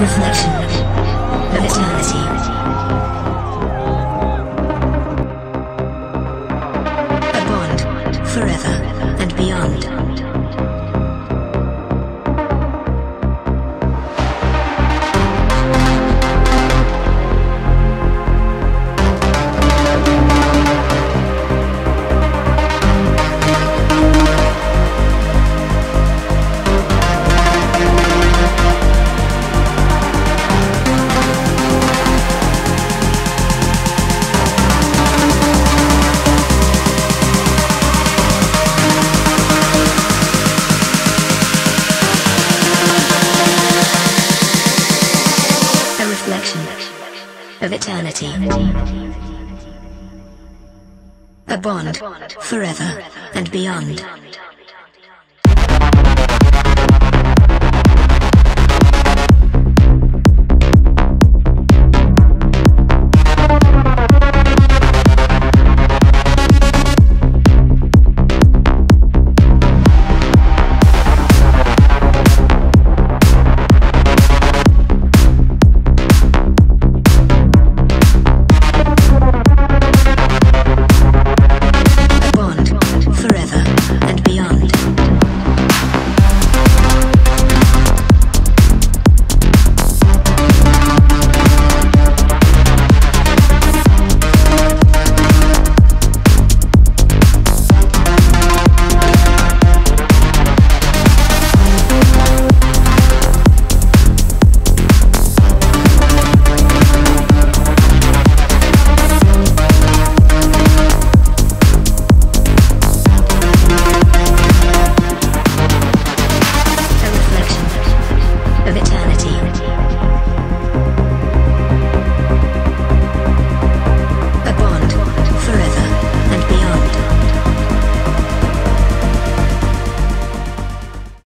reflection of eternity. A bond forever reflection of eternity. A bond forever and beyond.